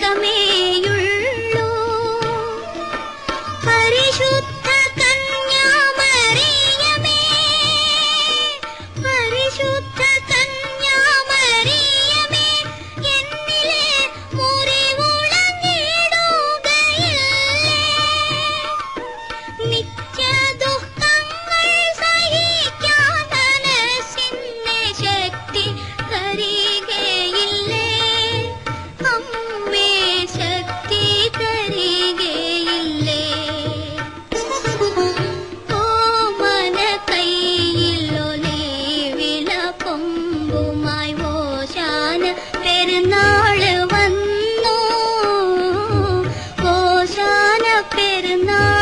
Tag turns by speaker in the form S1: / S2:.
S1: கமே and no